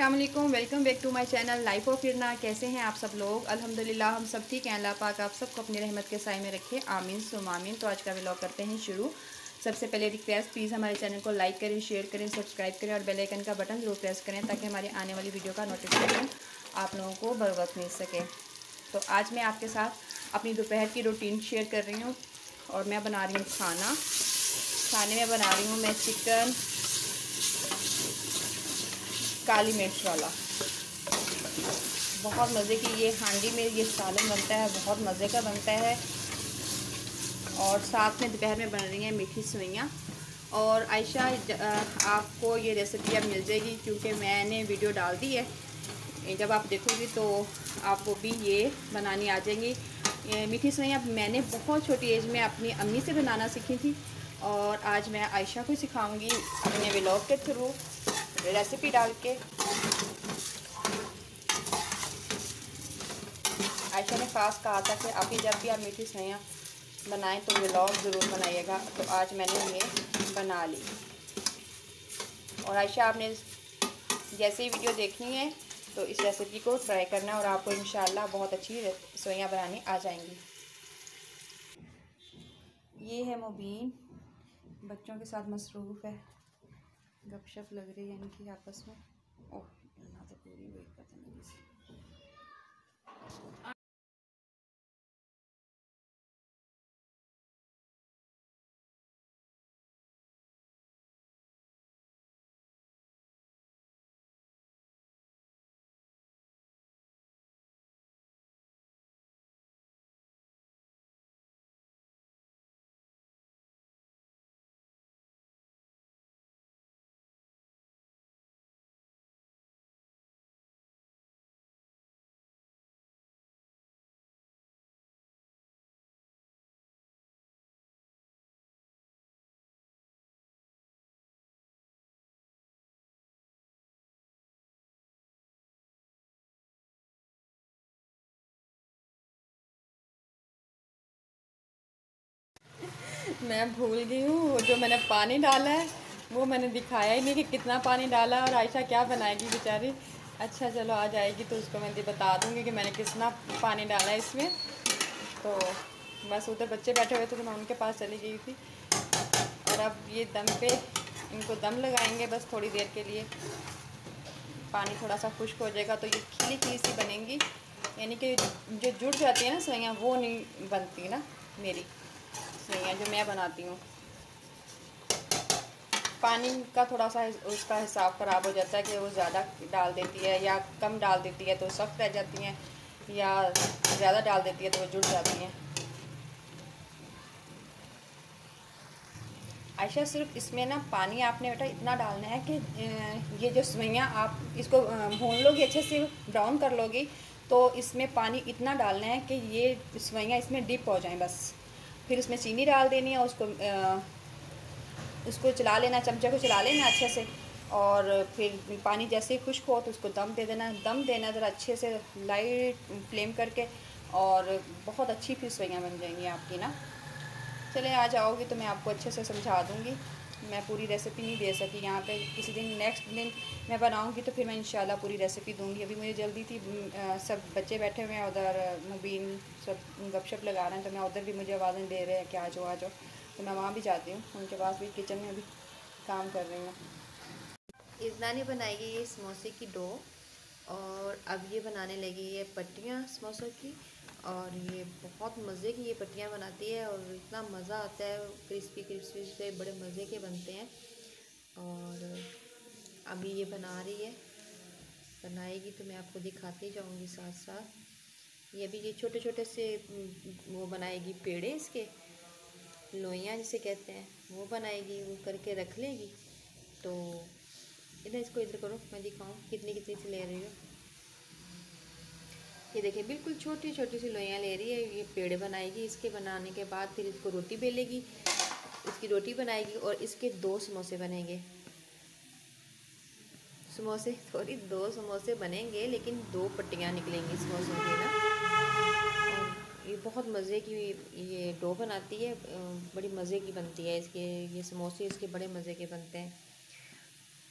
अस्सलाम वालेकुम back to my channel life of फिरना कैसे हैं आप सब लोग? अल्हम्दुलिल्लाह, हम सब ठीक हैं। अल्लाह पाक आप सबको अपनी रहमत के साय में रखे। आमीन, सुम आमीन। तो आज का व्लॉग करते हैं शुरू। सबसे पहले रिक्वेस्ट प्लीज़ हमारे चैनल को लाइक करें शेयर करें सब्सक्राइब करें और बेल आइकन का बटन ज़रूर प्रेस करें ताकि हमारे आने वाली वीडियो का नोटिफिकेशन आप लोगों को बर वक्त मिल सके। तो आज मैं आपके साथ अपनी दोपहर की रूटीन शेयर कर रही हूँ और मैं बना रही हूँ खाना। खाने में बना रही हूँ मैं चिकन काली मिर्च वाला। बहुत मज़े की ये हांडी में ये सालन बनता है, बहुत मज़े का बनता है। और साथ में दोपहर में बन रही हैं मीठी सवैयाँ और आयशा, आपको ये रेसिपी अब मिल जाएगी क्योंकि मैंने वीडियो डाल दी है। जब आप देखोगी तो आपको भी ये बनानी आ जाएँगी। मीठी सवैयाँ मैंने बहुत छोटी एज में अपनी अम्मी से बनाना सीखी थी। और आज मैं आयशा को सिखाऊँगी अपने ब्लॉग के थ्रू रेसिपी डाल के। आयशा ने खास कहा था कि अभी जब भी आप मीठी सैयाँ बनाएँ तो व्लॉग ज़रूर बनाइएगा। तो आज मैंने ये बना ली। और आयशा, आपने जैसे ही वीडियो देखनी है तो इस रेसिपी को ट्राई करना और आपको इंशाल्लाह बहुत अच्छी सैयाँ बनानी आ जाएँगी। ये है मुबीन। बच्चों के साथ मसरूफ़ है। गपशप लग रही है इनकी आपस में। ओह ना तो पूरी हुई पता नहीं मैं भूल गई हूँ, वो जो मैंने पानी डाला है, वो मैंने दिखाया ही नहीं कि कितना पानी डाला और आयशा क्या बनाएगी बेचारी। अच्छा चलो आ जाएगी तो उसको मैं बता दूँगी कि मैंने कितना पानी डाला है इसमें। तो बस उधर बच्चे बैठे हुए थे तो मैं उनके पास चली गई थी। और अब ये दम पे, इनको दम लगाएँगे बस थोड़ी देर के लिए। पानी थोड़ा सा खुश्क हो जाएगा तो ये खिली खिली सी बनेंगी। यानी कि जो जुड़ जाती है ना सैयाँ, वो नहीं बनती ना मेरी। नहीं है, जो मैं बनाती हूँ। पानी का थोड़ा सा उसका हिसाब ख़राब हो जाता है कि वो ज़्यादा डाल देती है या कम डाल देती है तो सख्त रह जाती हैं या ज़्यादा डाल देती है तो वो जुड़ जाती हैं। आयशा, सिर्फ़ इसमें ना पानी आपने बेटा इतना डालना है कि ये जो सवैयाँ आप इसको भून लोगी, अच्छे से ब्राउन कर लोगी तो इसमें पानी इतना डालना है कि ये सवैयाँ इसमें डिप हो जाएँ बस। फिर उसमें चीनी डाल देनी है, उसको उसको चला लेना, चमचे को चला लेना अच्छे से और फिर पानी जैसे ही खुश्क हो तो उसको दम दे देना, दम देना ज़रा अच्छे से लाइट फ्लेम करके और बहुत अच्छी फिर सवैयाँ बन जाएँगी आपकी ना। चले आ जाओगी तो मैं आपको अच्छे से समझा दूँगी। मैं पूरी रेसिपी नहीं दे सकी। यहाँ पे किसी दिन नेक्स्ट दिन मैं बनाऊँगी तो फिर मैं इंशाल्लाह पूरी रेसिपी दूँगी। अभी मुझे जल्दी थी सब बच्चे बैठे हुए हैं, उधर मुबीन सब गपशप लगा रहे हैं तो मैं उधर भी मुझे आवाज़ें दे रहे हैं कि आ जाओ आ जाओ। तो मैं वहाँ भी जाती हूँ, उनके पास भी किचन में भी काम कर रही हूँ। इतना नहीं बनाएगी ये समोसे की डो और अब ये बनाने लगी है पट्टियाँ समोसों की। और ये बहुत मज़े की ये पट्टियाँ बनाती है और इतना मज़ा आता है, क्रिस्पी क्रिस्पी से बड़े मज़े के बनते हैं। और अभी ये बना रही है, बनाएगी तो मैं आपको दिखाती जाऊँगी साथ साथ। ये अभी ये छोटे छोटे से वो बनाएगी पेड़े इसके, लोइयाँ जिसे कहते हैं, वो बनाएगी, वो करके रख लेगी। तो इधर इसको इधर करो, मैं दिखाऊँ कितनी कितनी सी ले रही हूँ। ये देखिए, बिल्कुल छोटी छोटी सी लोइयाँ ले रही है। ये पेड़ बनाएगी, इसके बनाने के बाद फिर इसको रोटी बेलेगी, इसकी रोटी बनाएगी और इसके दो समोसे बनेंगे। समोसे, सॉरी, दो समोसे बनेंगे, लेकिन दो पट्टियाँ निकलेंगी समोसों की ना। ये बहुत मज़े की ये डो बनाती है। बड़ी मज़े की बनती है इसके, ये समोसे इसके बड़े मज़े के बनते हैं।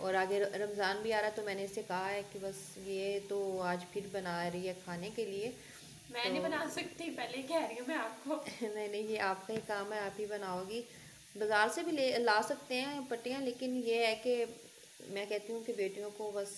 और आगे रमज़ान भी आ रहा है तो मैंने इससे कहा है कि बस ये तो आज फिर बना रही है खाने के लिए। मैं तो, नहीं बना सकती पहले कह रही हूँ मैं आपको। नहीं नहीं ये आपका ही काम है आप ही बनाओगी। बाज़ार से भी ले ला सकते हैं पट्टियाँ लेकिन ये है कि मैं कहती हूँ कि बेटियों को बस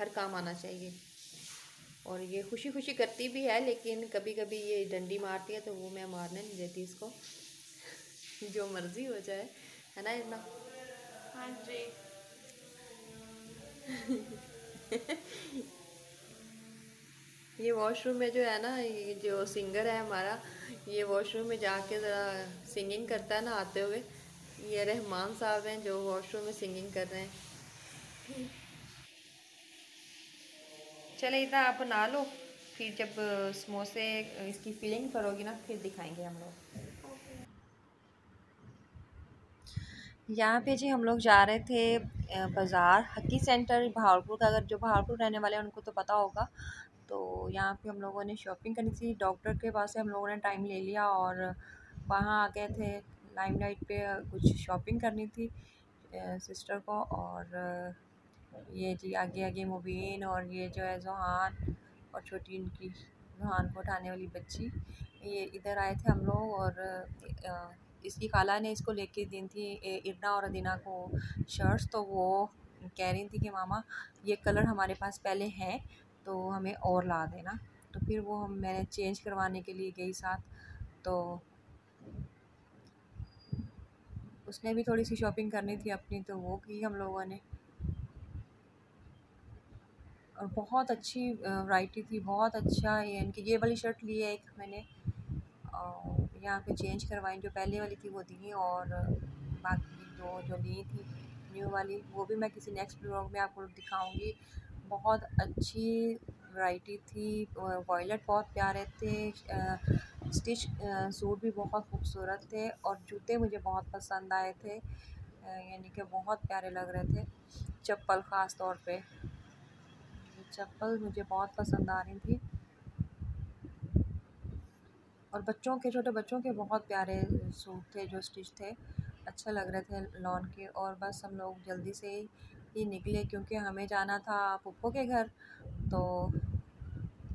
हर काम आना चाहिए। और ये खुशी खुशी करती भी है लेकिन कभी कभी ये डंडी मारती है तो वो मैं मारने नहीं देती इसको। जो मर्ज़ी हो जाए है ना इतना? हाँ जी। ये वॉशरूम में जो है ना, ये जो सिंगर है हमारा, ये वॉशरूम में जाके ज़रा सिंगिंग करता है ना आते हुए। ये रहमान साहब हैं जो वॉशरूम में सिंगिंग कर रहे हैं। चले इतना आप बना लो, फिर जब समोसे, इसकी फीलिंग करोगी ना, फिर दिखाएँगे हम लोग। यहाँ पे जी हम लोग जा रहे थे बाज़ार हकी सेंटर, भावलपुर का। अगर जो भावलपुर रहने वाले हैं, उनको तो पता होगा। तो यहाँ पे हम लोगों ने शॉपिंग करनी थी। डॉक्टर के पास से हम लोगों ने टाइम ले लिया और वहाँ आ गए थे। लाइम लाइट पे कुछ शॉपिंग करनी थी सिस्टर को और ये जी आगे आगे मुबीन और ये जो है जोहान और छोटी इनकी, जोहान को उठाने वाली बच्ची। ये इधर आए थे हम लोग और इसकी खाला ने इसको लेके दी थी इरना और अदीना को शर्ट्स तो वो कह रही थी कि, मामा, ये कलर हमारे पास पहले हैं तो हमें और ला देना। तो फिर वो हम, मैंने चेंज करवाने के लिए गई साथ तो उसने भी थोड़ी सी शॉपिंग करनी थी अपनी तो वो की हम लोगों ने। और बहुत अच्छी वैरायटी थी, बहुत अच्छा यानी कि ये वाली शर्ट ली है एक मैंने, और यहाँ पे चेंज करवाई, जो पहले वाली थी वो दी और बाकी दो जो ली थी न्यू वाली, वो भी मैं किसी नेक्स्ट ब्लॉग में आपको दिखाऊँगी। बहुत अच्छी वैरायटी थी वॉयलेट बहुत प्यारे थे स्टिच सूट भी बहुत खूबसूरत थे और जूते मुझे बहुत पसंद आए थे यानी कि बहुत प्यारे लग रहे थे, चप्पल ख़ास तौर पे। चप्पल मुझे बहुत पसंद आ रही थी। और बच्चों के, छोटे बच्चों के बहुत प्यारे सूट थे, जो स्टिच थे। अच्छे लग रहे थे लॉन के और बस हम लोग जल्दी से ही निकले क्योंकि हमें जाना था पप्पो के घर। तो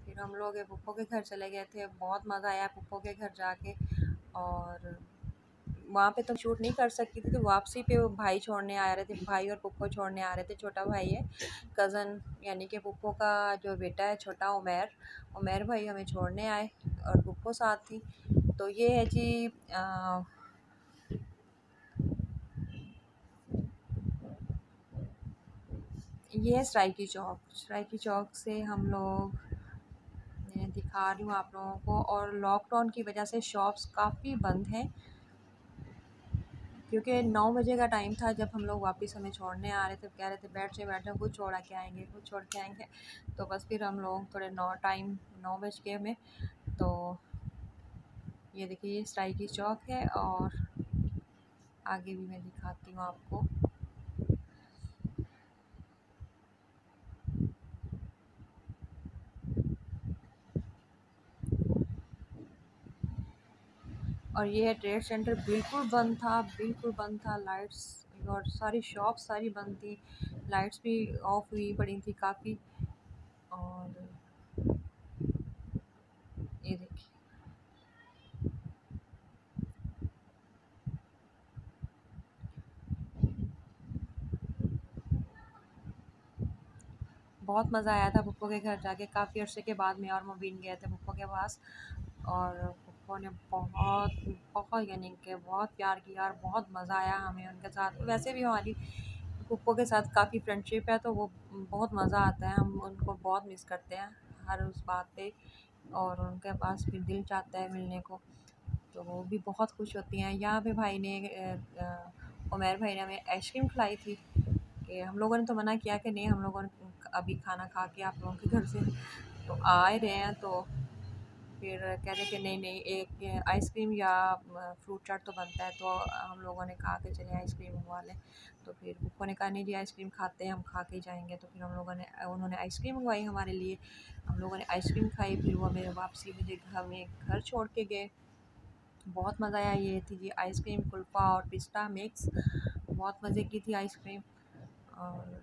फिर हम लोग पप्पो के घर चले गए थे। बहुत मज़ा आया पप्पो के घर जाके और वहाँ पे तो शूट नहीं कर सकती थी तो वापसी पे वो भाई छोड़ने आ रहे थे भाई और पुप्पो छोड़ने आ रहे थे छोटा भाई है कज़न यानी कि पुप्पो का जो बेटा है छोटा उमेर उमेर भाई हमें छोड़ने आए और पुप्पो साथ थी। तो ये है जी आ, ये है सराइकी चौक। सराइकी चौक से हम लोग दिखा रही हूँ आप लोगों को और लॉकडाउन की वजह से शॉप्स काफ़ी बंद हैं। क्योंकि नौ बजे का टाइम था जब हम लोग वापस हमें छोड़ने आ रहे थे, कह रहे थे, बैठ जाए, बैठ जाओ कुछ छोड़ा के आएँगे, कुछ छोड़ के आएँगे। तो बस फिर हम लोग थोड़े नौ टाइम, नौ बज के हमें। तो ये देखिए, ये स्ट्राइकी की चौक है और आगे भी मैं दिखाती हूँ आपको। और ये है ट्रेड सेंटर। बिल्कुल बंद था, बिल्कुल बंद था। लाइट्स और सारी शॉप सारी बंद थी। लाइट्स भी ऑफ़ हुई पड़ी थी काफ़ी। और ये देखिए। बहुत मज़ा आया था पप्पो के घर जाके। काफ़ी अर्से के बाद मैं और मुबीन गए थे पप्पो के पास। और पप्पो ने बहुत बहुत यानी कि बहुत प्यार किया और बहुत मज़ा आया हमें उनके साथ। वैसे भी हमारी पप्पो के साथ काफ़ी फ्रेंडशिप है तो वो बहुत मज़ा आता है, हम उनको बहुत मिस करते हैं हर उस बात पे और उनके पास फिर दिल चाहता है मिलने को तो वो भी बहुत खुश होती हैं। यहाँ पे भाई ने उमेर भाई ने हमें आइसक्रीम खिलाई थी कि हम लोगों ने तो मना किया कि नहीं, हम लोगों ने अभी खाना खा के आप लोगों के घर से तो आ रहे हैं तो फिर कह रहे कि नहीं नहीं, एक आइसक्रीम या फ्रूट चाट तो बनता है तो हम लोगों ने कहा कि चले आइसक्रीम मंगवा लें। तो फिर बुको ने कहा, नहीं जी, आइसक्रीम खाते हैं, हम खा के जाएँगे। तो फिर हम लोगों ने, उन्होंने आइसक्रीम मंगवाई हमारे लिए। हम लोगों ने आइसक्रीम खाई, फिर वो मेरे वापसी मुझे हमें घर छोड़ के गए। बहुत मज़ा आया, ये थी जी आइसक्रीम, कुल्फ़ा और पिस्ता मिक्स। बहुत मज़े की थी आइसक्रीम। और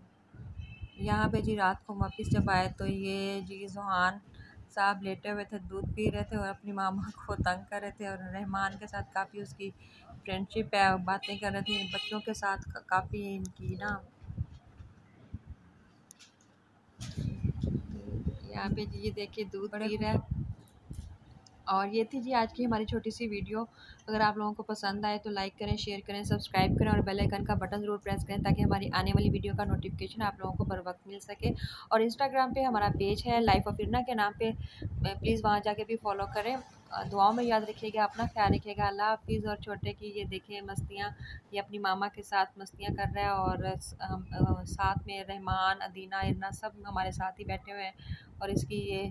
यहाँ पे जी रात को वापस जब आए तो ये जी जुहान साहब लेटे हुए थे दूध पी रहे थे और अपनी मामा को तंग कर रहे थे और रहमान के साथ काफ़ी उसकी फ्रेंडशिप है बातें कर रहे थे। बच्चों के साथ काफ़ी इनकी ना। यहाँ पे ये देखिए दूध पी रहा है। और ये थी जी आज की हमारी छोटी सी वीडियो। अगर आप लोगों को पसंद आए तो लाइक करें, शेयर करें, सब्सक्राइब करें और बेल आइकन का बटन ज़रूर प्रेस करें ताकि हमारी आने वाली वीडियो का नोटिफिकेशन आप लोगों को बर वक्त मिल सके। और इंस्टाग्राम पे हमारा पेज है लाइफ ऑफ़ इरना के नाम पे। प्लीज़ वहाँ जाके भी फॉलो करें। दुआओं में याद रखिएगा, अपना ख्याल रखिएगा। अल्लाह हाफिज़ और छोटे की ये देखें मस्तियाँ, ये अपनी मामा के साथ मस्तियाँ कर रहा है और साथ में रहमान, अदीना, इरना सब हमारे साथ ही बैठे हुए हैं और इसकी ये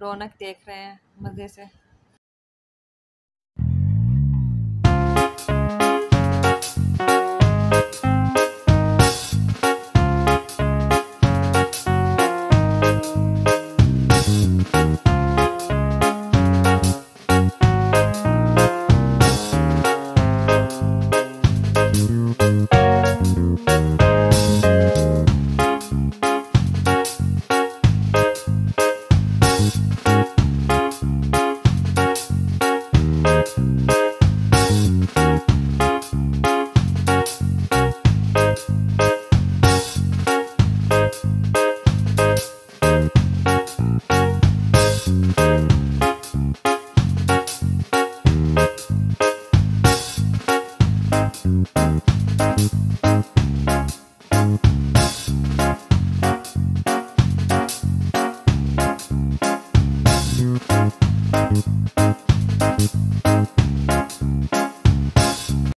रौनक देख रहे हैं मज़े से।